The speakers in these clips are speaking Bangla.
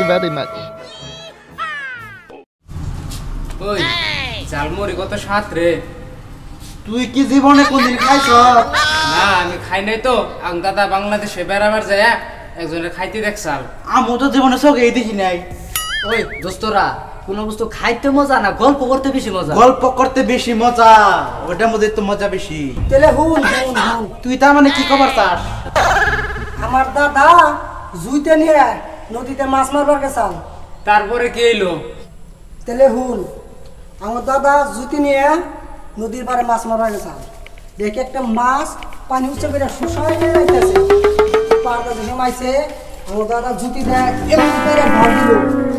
you very much. ওই ঝালমুড়ি কত স্বাদ রে। তুই কি জীবনে কোনদিন খাইছ? না আমি খাই নাই তো। আং দাদা বাংলাদেশে বেড়াবার যায় একজনের খাইতে দেখছাল আমি তো জীবনে চোখে দেখি নাই। ওই দোস্তরা কোনো বস্তু খাইতে মজা না গল্প করতে বেশি মজা? গল্প করতে বেশি মজা ওটার মধ্যে তো মজা বেশি। তেলে হুন হুন হুন। তুই তার মানে কি খবর চাস? আমার দাদা জুইতে নিয়ে নদীতে মাছ মারবার গেছাল তারপরে কি এলো? তেলে হুন আমার দাদা জুতি নিয়ে নদীর পাড়ে মাছ মারবার গেছাল দেখে একটা মাছ পানি উচ্চ করে শুষায় যাইতেছে। পাড়টা যে মাইছে আমার দাদা জুতি দেখ এমন করে দিল।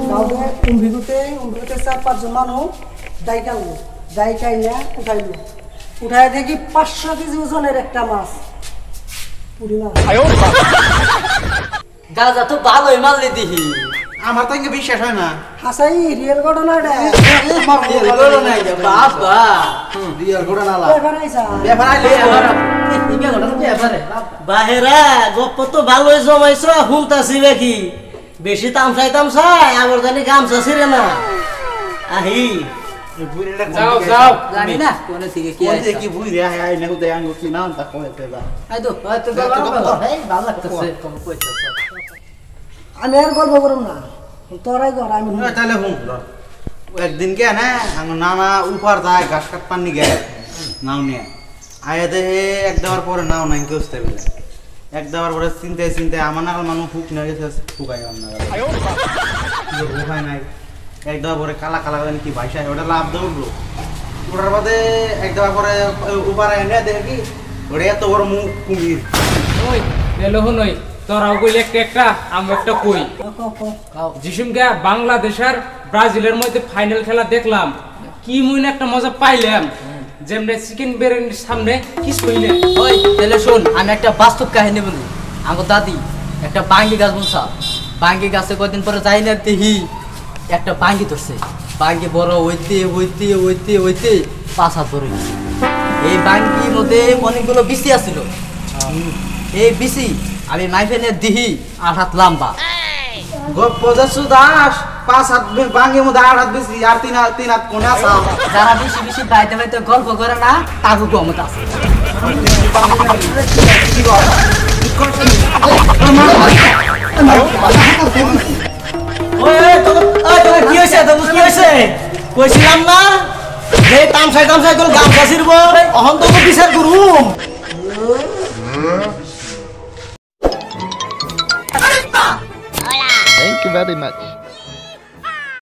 ভাব দিয়ে উম্ভিগুতে উম্ভিগুতে চার পাঁচজন মানুষ ডাইকাললো ডাইকাইলে উঠাইলো। উঠাই দেখি পাঁচশো কেজি ওজনের একটা মাছ। পুরি মাছ। গাজা তো ভালোই মারলি দিহি। আমার তো ইঙ্গে বিশ্বাস হয় না। হাসাই রিয়েল ঘটনা রে আমার রিয়েল ঘটনা নাই রে, বাপ। বাবা। রিয়েল ঘটনা না এবার আইসা। ব্যাপার আইলে বাহেরা গপ্প তো ভালোই জমাইছ শুনতাছি দেখি বেশি তামসাই তামসাই আবার জানি গামছা ছিঁড়ে না। আহি। যাও যাও। জানি না কোন থেকে কি কোন আইছে কি বুঝ রে আই না উদয় আঙ্গু কি নাম তা কইতে যা আই তো আই তো বাবা ভালো লাগতেছে। কম কইতেছে। আমি আর গল্প করুম না। তোরাই কর আমি তাহলে হুম একদিন কে না নানা উপর যায় ঘাস কাট পানি গে নাও নিয়ে। আয়া দেহে এক দেওয়ার পরে নাও নাই কেউ উঠতে এক দেওয়ার পরে চিনতে চিনতে আমার নাগাল মানুষ হুক নিয়ে গেছে হুকাই আমার নাগাল। হুকাই নাই। এক দেওয়ার পরে কালা কালা জানি কি ভাইসা ওটা লাভ উঠল। ওটার বাদে এক দেওয়ার পরে উপার এনে দেখে কি ওটা এত বড় মুখ কুমির। ওই। তোরাও কইলে একটা একটা আমি একটা কই। জিসুমকে বাংলাদেশ আর ব্রাজিলের মধ্যে ফাইনাল খেলা দেখলাম কি মুইন একটা মজা পাইলাম। যেমনে চিকেন বিরিয়ানির সামনে কিস কইলে ওই তাহলে শোন আমি একটা বাস্তব কাহিনী বলি। আমার দাদি একটা বাঙ্গি গাছ বলছা বাঙ্গি গাছে কদিন পরে যাই না দেখি একটা বাঙ্গি ধরছে। বাঙ্গি বড় হইতে হইতে হইতে হইতে পাঁচ হাত ধরে এই বাঙ্গির মধ্যে অনেকগুলো বিসি আছিল। এই বিসি, আমি মাইফেনে দিহি আট হাত লম্বা। পঁচাশো দাস পাঁচ হাত বাঙ্গের মধ্যে আট হাত বেশি আর তিন হাত তিন হাত কোনে যারা বেশি বেশি বাইতে বাইতে গল্প করে না তাকে ক্ষমতা আছে কি কইছিলাম না, যে বিচার করুম you very much.